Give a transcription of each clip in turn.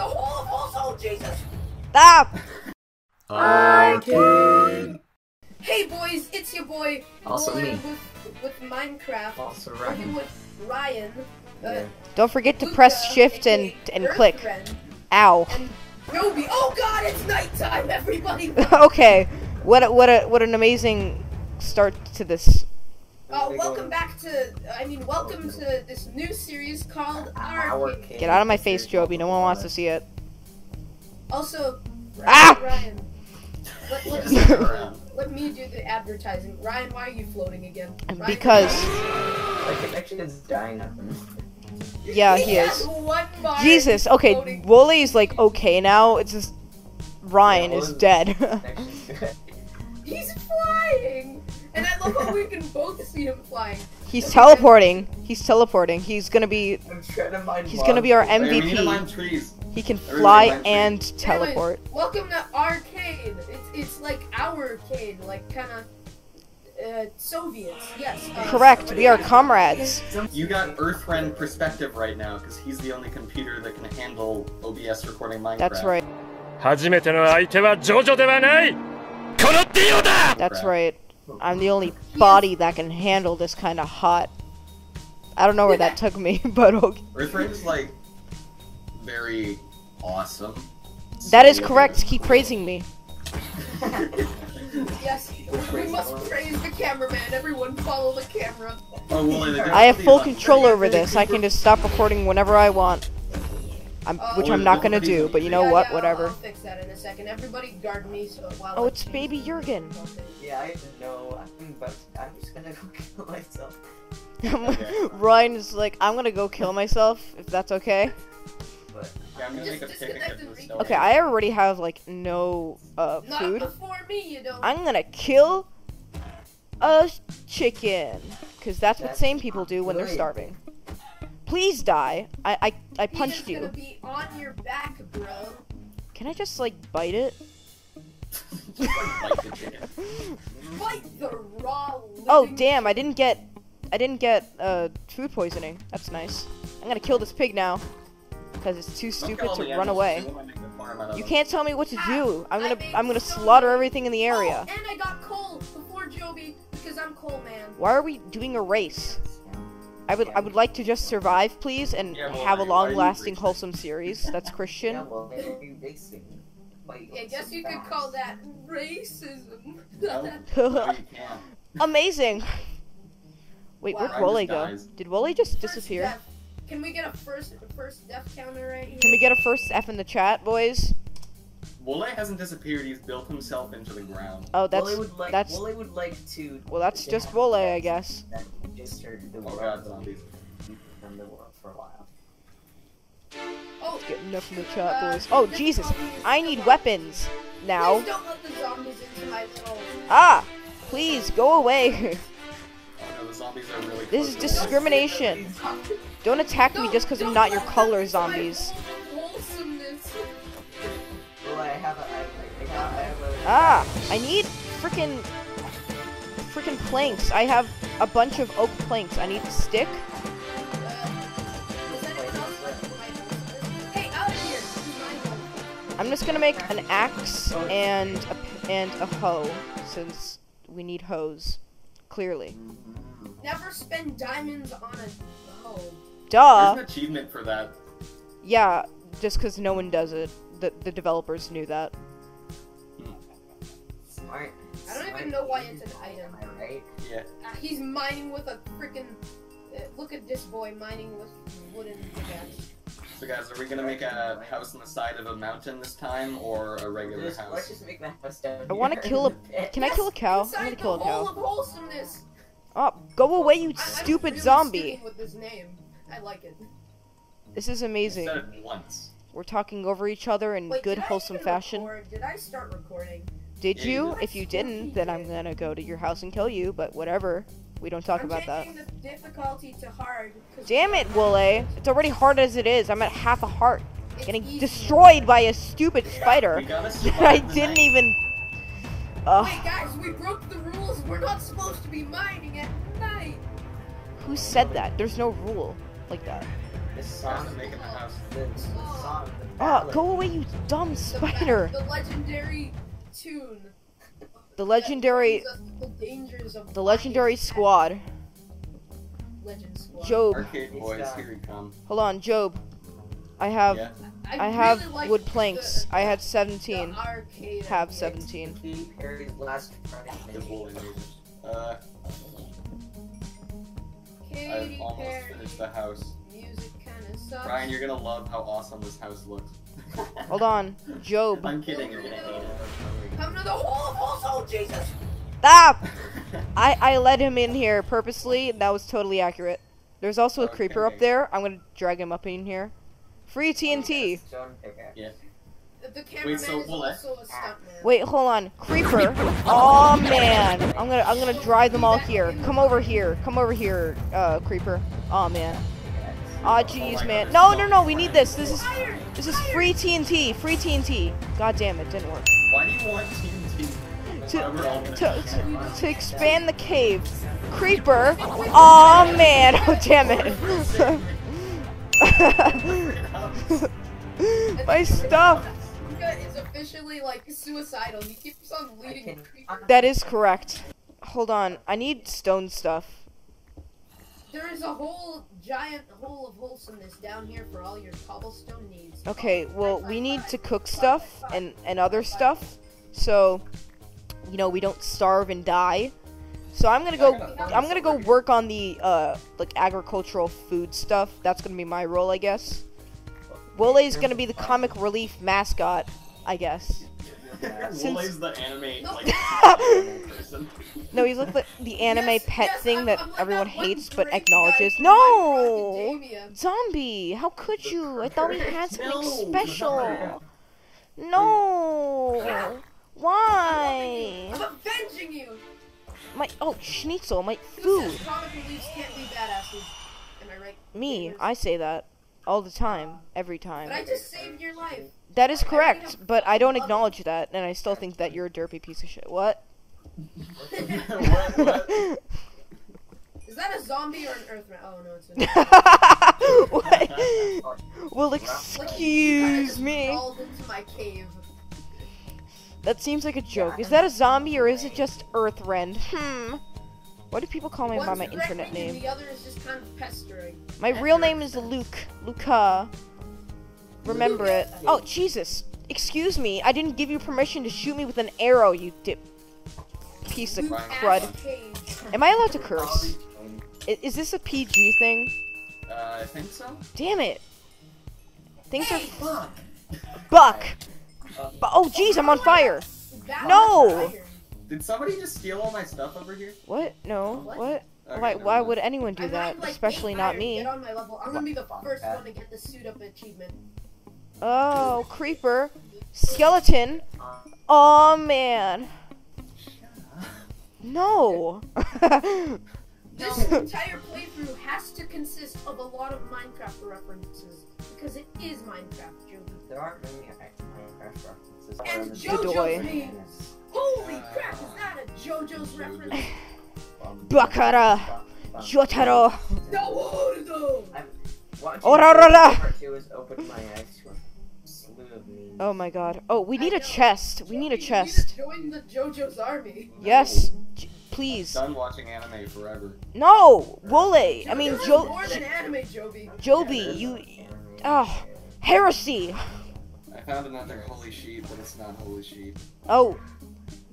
the whole of Soul, Jesus! Stop! OURcade. Hey boys, it's your boy Also Roy me. with, with Minecraft. Also Working Ryan. with Ryan. Uh, Yeah. Don't forget to Luca, press shift and aka and click. Earthfriend, Ow. And Roby. Oh god, it's nighttime, everybody! okay. What a, what a what an amazing start to this. Uh, welcome back to, I mean, welcome to this new series called OURcade. OURcade. Get out of my face, Joby. No one wants to see it. Also, Ah! Ryan, let, let, me, let me do the advertising. Ryan, why are you floating again? Ryan, Because My connection is dying up. yeah, he has is. one Jesus. Okay, floating. Wooly's like okay now. It's just Ryan Yeah, is dead. He's flying! And I love how we can both see him flying. He's teleporting. He's teleporting. He's gonna be. I'm to he's gonna be our MVP. He can fly and teleport. Anyways, welcome to OURcade. It's it's like our arcade, like kind of. Uh, Soviets, yes. Uh, Correct, we are comrades. You got Earthrend perspective right now, because he's the only computer that can handle OBS recording Minecraft. That's right. That's right. I'm the only body that can handle this kind of hot. I don't know where that took me, but okay. Earthren's like very awesome. That is So, correct. Keep praising me. Yes. We must praise the cameraman. Everyone follow the camera. Oh, well, I have full control over this. I can just stop recording whenever I want. I'm, Uh, which I'm not gonna do, but you know Yeah, what? yeah, I'll- Whatever. I'll fix that in a second. Everybody guard me so while. Oh, I it's baby the- Jurgen. Yeah, I know. I'm I'm just gonna go kill myself. Ryan is like, I'm gonna go kill myself if that's okay. But Yeah, I'm gonna Just make a picnic of the. Okay, I already have like no uh Not food. before me, you don't. I'm gonna kill a chicken, cause that's what That's same people do when they're starving. Please die. I I, I punched you. be on your back, bro. Can I just like bite it? Bite the chicken. The raw. Oh damn! I didn't get I didn't get uh food poisoning. That's nice. I'm gonna kill this pig now, cause it's too stupid to run away. we wanna make a farm out of You can't tell me what to do. I'm gonna I'm gonna slaughter everything in the area. Oh, and I got coal before Joby because I'm coal man. Why are we doing a race? I would I would like to just survive, please, and Yeah, well, have a why- why are you long-lasting, wholesome series. That's yeah, Christian. well, they would be I guess you could call that racism. No, no, you can't. Amazing. Wait, Wow. where'd Ryan Wooly just go? dies. Did Wally just First disappear? death. Can we get a first first death counter right here? Can we get a first F in the chat, boys? Wole hasn't disappeared. He's built himself into the ground. Oh, that's Wooly would like. that's Wooly would like to. well, that's just have Wooly, that- I guess. That just started the Oh world. god, zombies. From the world for a while. Oh, Get enough in the chat, uh, boys. Oh Jesus! I need weapons now. Please don't let the zombies into my little. Ah! Please go away. Oh no, the zombies are really. This is discrimination. Don't attack me just because I'm Don't your color, into my zombies. Ah! I need freaking freaking planks. I have a bunch of oak planks. I need a stick. Does anyone else like my wholesomeness? Hey, out of here! This is my home. I'm just gonna make an axe and a p- and a hoe since we need hoes. Clearly. Never spend diamonds on a hoe. Duh. There's an achievement for that. Yeah, just because no one does it. The the developers knew that. Smart. I don't smart even know why it's an item. Am I right? Yeah. Uh, he's mining with a freaking. Uh, look at this boy mining with wooden pickaxe. So guys, are we gonna make a house on the side of a mountain this time, or a regular Just, let's house? just make my house down I wanna kill a- the pit. Can I kill a cow? I'm gonna kill a cow. of wholesomeness. Oh, go away, you I- I'm stupid really zombie! With this name, I like it. This is amazing. Instead of once. We're talking over each other in Wait, good, wholesome fashion. record? Did I start recording? Did Yeah, you you? did. If you didn't, then I'm gonna go to your house and kill you. But whatever. We don't talk I'm about that. changing the difficulty to hard. 'cause Damn it, Wooly! It's already hard as it is. I'm at half a heart, it's getting easy. destroyed by a stupid spider. That I didn't night. even. Oh Ugh. Wait, guys, we broke the rules. We're not supposed to be mining at night. Who said that? There's no rule like that. The song Guys, I'm making a house. The, the song, the Oh, go away, you dumb The, spider! The legendary tune. The legendary, that warns us of the dangers of the legendary squad. Legend squad. Job, Arcade boys, here he come. hold on, Job. I have, Yeah. I really have like wood the- planks. I had 17. arcade Have 17. He last Friday The night. Uh, Katy I've almost Perry, finished the house. Music kinda sucks. Brian, you're gonna love how awesome this house looks. Hold on, Job. I'm kidding, you're gonna hate it. Come to the hole of holes, oh Jesus! Stop! I, I let him in here purposely. That was totally accurate. There's also a creeper up there. I'm gonna drag him up in here. Free TNT. Stone pickaxe. Yeah. The, the cameraman so is also a stuntman. Wait, hold on. Creeper. Oh man. I'm gonna I'm gonna drive them all here. Come over here. Come over here, uh, creeper. Oh man. Aw, jeez, man. No, no, no. We need this. This is this is free TNT. Free TNT. God damn it, didn't work. Why do you want TNT? To We're all gonna to, die. to, to expand the cave. Creeper. Oh man. Oh damn it. My stuff. Is officially like suicidal. He keeps on leading. That is correct. Hold on. I need stone stuff. There is a whole giant hole of wholesomeness down here for all your cobblestone needs. Okay, well, we need to cook stuff and, and other stuff. So, you know, we don't starve and die. So I'm gonna go. I'm gonna go work on the uh like agricultural food stuff. That's gonna be my role, I guess. Wole's gonna be the comic relief mascot, I guess. Woolly's the anime No. like person. No, he's like the, the anime Yes, pet yes, thing I'm- that I'm everyone that hates but acknowledges. No, zombie! How could you? I thought we had something No, special. No. Why? I'm avenging you! My oh schnitzel, my Who food. says comic reliefs can't be badasses? Am I right? Me. I say that all the time, every time. But time. I just saved your life. That is correct, but I don't acknowledge that, and I still think that you're a derpy piece of shit. What? what? What? Is that a zombie or an earthman? Oh no, it's a. what? Well, excuse just me. Into my cave. That seems like a joke. Is that a zombie or is it just Earthrend? Hmm. Why do people call me by my internet name? The other is just kind of pestering. My real name is Luke. Luca. Remember it. Oh, Jesus. Excuse me. I didn't give you permission to shoot me with an arrow, you dip. Piece of crud. Am I allowed to curse? Is this a PG thing? Uh, I think so. Damn it. Things are. Fuck. Buck! Bu- oh, jeez, I'm on fire! No! Did somebody just steal all my stuff over here? What? No. What? What? Okay, Why, never why mind. would anyone do I that? like, Especially not me. Get on my level. I'm gonna be the first one to get the suit up achievement. Oh, creeper. Skeleton. Oh, man. No. This entire playthrough has to consist of a lot of Minecraft references because it is Minecraft, Joby. There aren't many Minecraft references. And Jojo's JoJo's name. names. Holy crap! Is that a JoJo's reference? Bakara. Jotaro. Naruto. Orarara. Part Oh my god. Oh, we need I a know. chest. We need a chest. Need to join the JoJo's army. Yes. J- Please. Done watching anime forever. No. Wole. I mean, Jo. more than anime, Joby. Joby, you. Oh. Heresy. I found another holy sheep, but it's not holy sheep. Oh.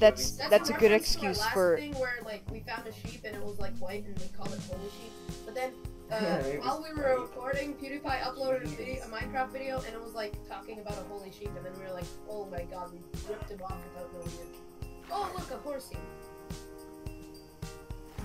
That's that's a good reference to our excuse last for. thing where like we found a sheep and it was like white and we called it holy sheep. But then uh, Yeah, while we were recording, PewDiePie uploaded a video, a Minecraft video, and it was like talking about a holy sheep, and then we were like, oh my god, we ripped him off without knowing it. Oh look, a horsey.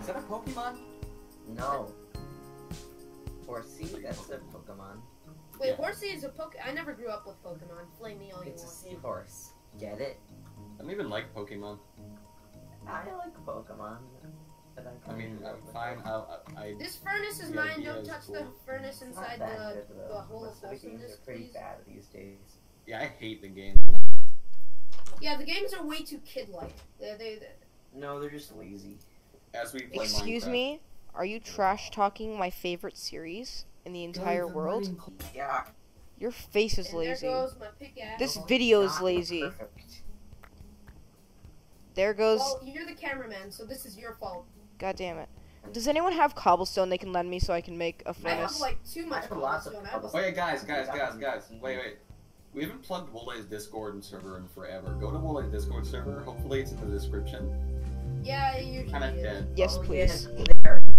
Is that a Pokemon? No. Horsey, that's a Pokemon. Wait, Yeah. horsey is a poke. I never grew up with Pokemon. Flame me all you It's a want. seahorse. Get it? I don't even like Pokemon. I like Pokemon. But I, I mean, I'm fine. I'll, I, I This furnace is mine. Don't touch cool. the furnace inside that the good, though. the hole of Most of the games are pretty please. bad these days. yeah, I hate the game. Yeah, the games are way too kid-like. They, they, they, No, they're just lazy. As we play Excuse Minecraft. me. Are you trash talking my favorite series in the entire world? Yeah. Your face is and lazy. there goes my. This Well, video is lazy. perfect. There goes. Well, you're the cameraman, so this is your fault. God damn it. Does anyone have cobblestone they can lend me so I can make a I have furnace? like too I much have lots of cobblestone. I have a- cobblestone. Wait, guys, guys, guys, guys. Wait, wait. We haven't plugged Wole's Discord and server in forever. Go to Wole's Discord server. Hopefully, it's in the description. Yeah, you usually Kind of Yes, Oh, please.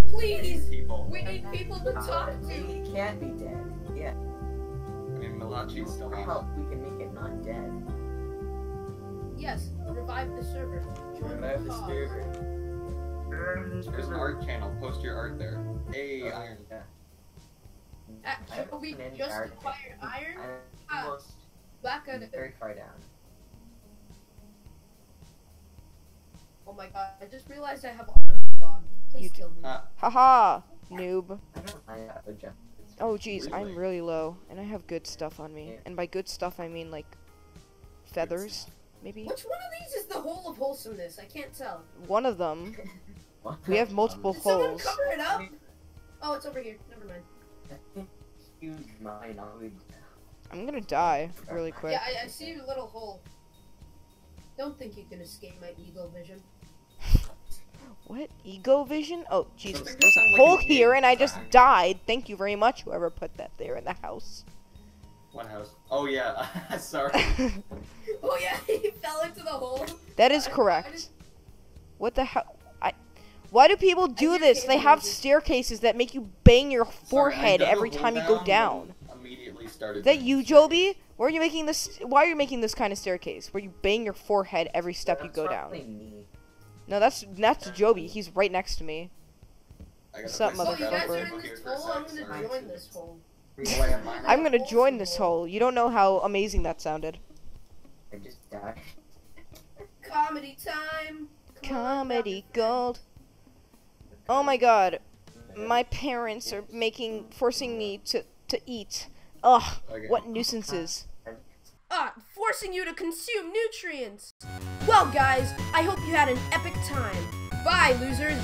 Please, People. we need people to talk to. It can't be dead. Yeah. I mean, Malachi's still How on. about we can make it not dead? Yes, revive the server. Join Remove the cause. server. There's an art channel. Post your art there. Hey, Oh, Iron. yeah. Uh, I we just acquired iron. I'm almost Back at it. very far down. Oh my god! I just realized I have auto on. Please You d- kill me. Uh, Haha, noob. I don't Oh jeez, I'm Really? really low, and I have good stuff on me. Yeah. And by good stuff, I mean like feathers, maybe. Which one of these is the hole of wholesomeness? I can't tell. One of them. What? We have multiple Did someone holes. cover it up? Oh, it's over here. Never mind. Huge mine. I'll be- I'm gonna die really quick. Yeah, I, I see your little hole. Don't think you can escape my ego vision. What? Ego vision? Oh Jesus, there's a hole an here, and I just died. Thank you very much, whoever put that there in the house. What house? Oh yeah. Sorry. Oh yeah, that is I- I correct. What the hell? I. Why do people do this? They have staircases that make you bang your forehead dug a every hole time you go down. Immediately started. Is that you, this. Joby? Why are you making this? Why are you making this kind of staircase where you bang your forehead every step you go down? Me. No, that's that's Joby. He's right next to me. I gotta What's up, play you some guys motherfucker? are in Battlefield this here for a hole. I'm gonna join this hole. I- I'm gonna join this hole. You don't know how amazing that sounded. I just died. Comedy time. Come Comedy rapid gold. Oh my god, my parents are making forcing me to to eat. Ugh, Okay. what nuisances. Ah, forcing you to consume nutrients. Well, guys, I hope you had an epic time. Bye, losers.